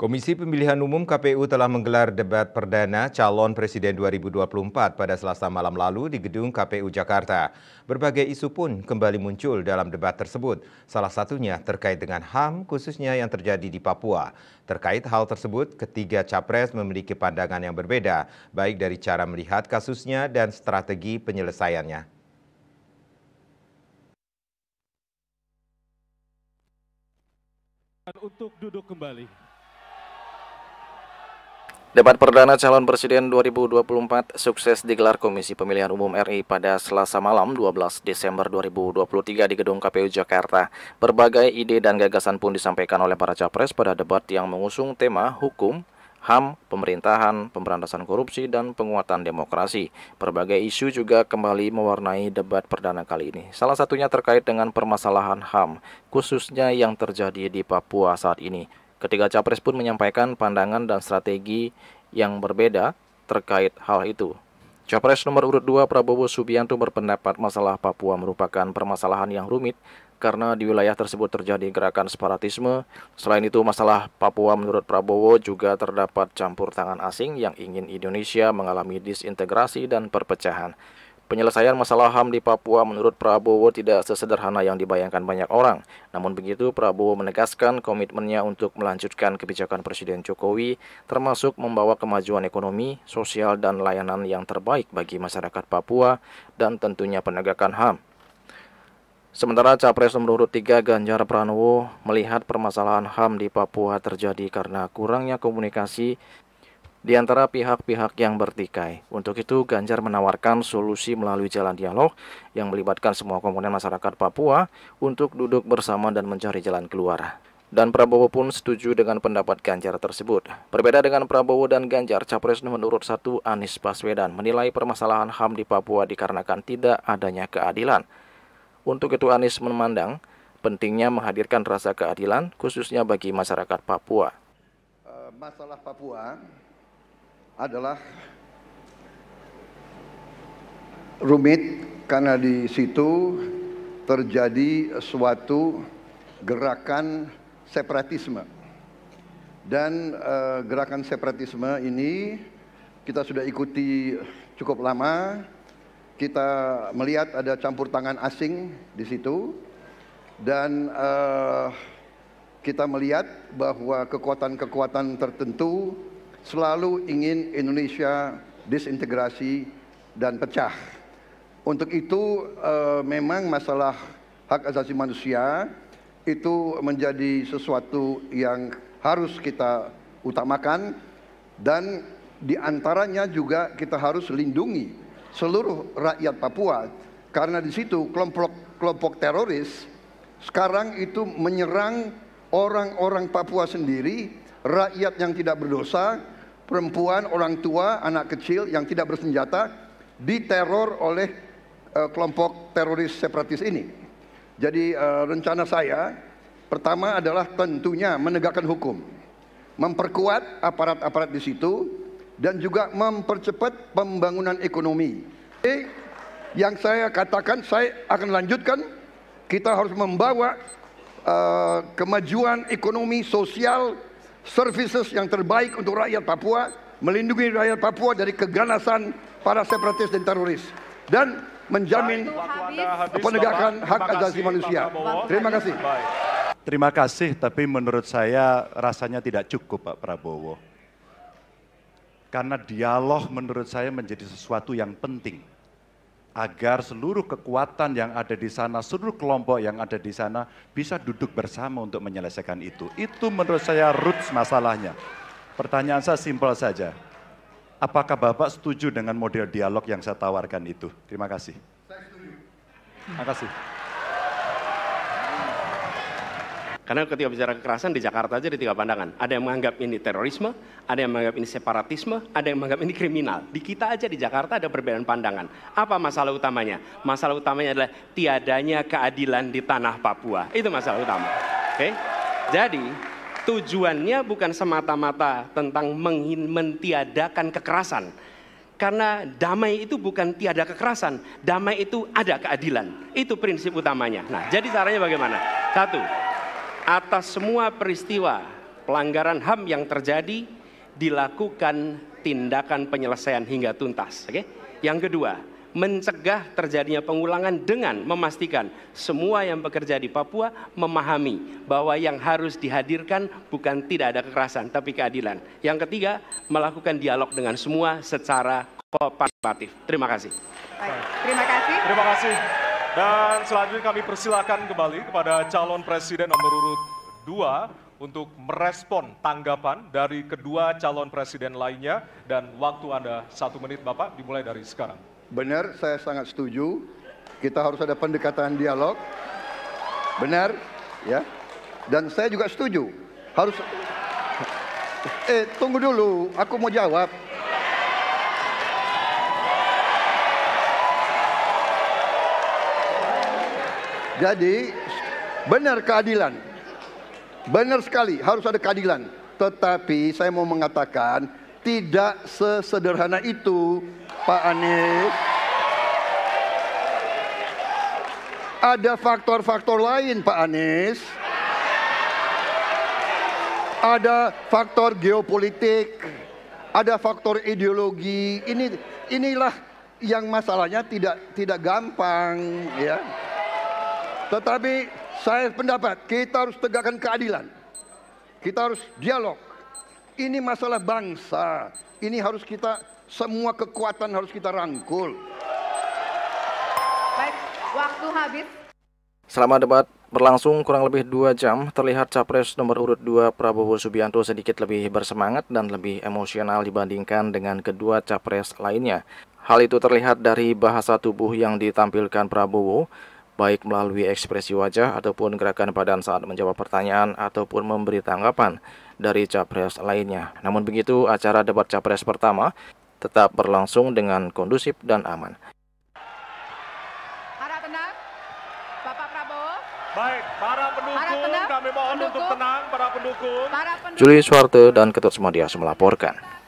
Komisi Pemilihan Umum KPU telah menggelar debat perdana calon presiden 2024 pada Selasa malam lalu di gedung KPU Jakarta. Berbagai isu pun kembali muncul dalam debat tersebut. Salah satunya terkait dengan HAM khususnya yang terjadi di Papua. Terkait hal tersebut, ketiga capres memiliki pandangan yang berbeda, baik dari cara melihat kasusnya dan strategi penyelesaiannya. Untuk duduk kembali. Debat perdana calon presiden 2024 sukses digelar Komisi Pemilihan Umum RI pada Selasa malam 12 Desember 2023 di Gedung KPU Jakarta. Berbagai ide dan gagasan pun disampaikan oleh para capres pada debat yang mengusung tema hukum, HAM, pemerintahan, pemberantasan korupsi, dan penguatan demokrasi. Berbagai isu juga kembali mewarnai debat perdana kali ini. Salah satunya terkait dengan permasalahan HAM, khususnya yang terjadi di Papua saat ini. Ketiga capres pun menyampaikan pandangan dan strategi yang berbeda terkait hal itu. Capres nomor urut 2 Prabowo Subianto berpendapat masalah Papua merupakan permasalahan yang rumit karena di wilayah tersebut terjadi gerakan separatisme. Selain itu, masalah Papua menurut Prabowo juga terdapat campur tangan asing yang ingin Indonesia mengalami disintegrasi dan perpecahan. Penyelesaian masalah HAM di Papua menurut Prabowo tidak sesederhana yang dibayangkan banyak orang. Namun begitu, Prabowo menegaskan komitmennya untuk melanjutkan kebijakan Presiden Jokowi, termasuk membawa kemajuan ekonomi, sosial, dan layanan yang terbaik bagi masyarakat Papua, dan tentunya penegakan HAM. Sementara Capres nomor urut 3 Ganjar Pranowo melihat permasalahan HAM di Papua terjadi karena kurangnya komunikasi di antara pihak-pihak yang bertikai. Untuk itu, Ganjar menawarkan solusi melalui jalan dialog yang melibatkan semua komponen masyarakat Papua untuk duduk bersama dan mencari jalan keluar. Dan Prabowo pun setuju dengan pendapat Ganjar tersebut. Berbeda dengan Prabowo dan Ganjar, Capres menurut satu Anies Baswedan menilai permasalahan HAM di Papua dikarenakan tidak adanya keadilan. Untuk itu Anies memandang pentingnya menghadirkan rasa keadilan khususnya bagi masyarakat Papua. Uh, masalah Papua adalah rumit karena di situ terjadi suatu gerakan separatisme. Dan uh, gerakan separatisme ini kita sudah ikuti cukup lama. Kita melihat ada campur tangan asing di situ dan uh, kita melihat bahwa kekuatan-kekuatan tertentu selalu ingin Indonesia disintegrasi dan pecah. Untuk itu uh, memang masalah hak asasi manusia itu menjadi sesuatu yang harus kita utamakan dan di antaranya juga kita harus lindungi seluruh rakyat Papua karena di situ kelompok kelompok teroris sekarang itu menyerang orang-orang Papua sendiri rakyat yang tidak berdosa, perempuan, orang tua, anak kecil yang tidak bersenjata diteror oleh uh, kelompok teroris separatis ini. Jadi uh, rencana saya pertama adalah tentunya menegakkan hukum, memperkuat aparat-aparat di situ dan juga mempercepat pembangunan ekonomi. Jadi, yang saya katakan saya akan lanjutkan kita harus membawa uh, kemajuan ekonomi sosial services yang terbaik untuk rakyat Papua, melindungi rakyat Papua dari keganasan para separatis dan teroris dan menjamin penegakan hak asasi manusia. Terima kasih. Terima kasih, tapi menurut saya rasanya tidak cukup Pak Prabowo. Karena dialog menurut saya menjadi sesuatu yang penting agar seluruh kekuatan yang ada di sana, seluruh kelompok yang ada di sana bisa duduk bersama untuk menyelesaikan itu. Itu menurut saya roots masalahnya. Pertanyaan saya simpel saja. Apakah Bapak setuju dengan model dialog yang saya tawarkan itu? Terima kasih. Saya setuju. Terima kasih. Karena ketika bicara kekerasan di Jakarta aja ada tiga pandangan. Ada yang menganggap ini terorisme, ada yang menganggap ini separatisme, ada yang menganggap ini kriminal. Di kita aja di Jakarta ada perbedaan pandangan. Apa masalah utamanya? Masalah utamanya adalah tiadanya keadilan di tanah Papua. Itu masalah utama. Oke? Okay? Jadi tujuannya bukan semata-mata tentang mentiadakan kekerasan. Karena damai itu bukan tiada kekerasan, damai itu ada keadilan. Itu prinsip utamanya. Nah, jadi caranya bagaimana? Satu, atas semua peristiwa pelanggaran HAM yang terjadi dilakukan tindakan penyelesaian hingga tuntas. Oke. Yang kedua, mencegah terjadinya pengulangan dengan memastikan semua yang bekerja di Papua memahami bahwa yang harus dihadirkan bukan tidak ada kekerasan tapi keadilan. Yang ketiga, melakukan dialog dengan semua secara kooperatif. Terima kasih. Baik, terima kasih. Terima kasih. Dan selanjutnya kami persilakan kembali kepada calon presiden nomor urut 2 untuk merespon tanggapan dari kedua calon presiden lainnya dan waktu Anda satu menit Bapak dimulai dari sekarang. Benar, saya sangat setuju. Kita harus ada pendekatan dialog. Benar, ya. Dan saya juga setuju. Harus Eh, tunggu dulu, aku mau jawab. Jadi, benar keadilan. Benar sekali, harus ada keadilan. Tetapi saya mau mengatakan tidak sesederhana itu Pak Anies. Ada faktor-faktor lain Pak Anies. Ada faktor geopolitik, ada faktor ideologi. Ini inilah yang masalahnya tidak tidak gampang ya. Tetapi saya pendapat kita harus tegakkan keadilan. Kita harus dialog. Ini masalah bangsa. Ini harus kita semua kekuatan harus kita rangkul. Baik, waktu habis. Selama debat berlangsung kurang lebih dua jam, terlihat capres nomor urut 2 Prabowo Subianto sedikit lebih bersemangat dan lebih emosional dibandingkan dengan kedua capres lainnya. Hal itu terlihat dari bahasa tubuh yang ditampilkan Prabowo, baik melalui ekspresi wajah ataupun gerakan badan saat menjawab pertanyaan ataupun memberi tanggapan dari capres lainnya. Namun begitu, acara debat capres pertama tetap berlangsung dengan kondusif dan aman. Para tenang, Bapak Prabowo. Baik, para pendukung, Para tenang, kami mohon untuk pendukung. tenang, para pendukung. Para pendukung. Juli Suwarte dan Ketut Semadias melaporkan.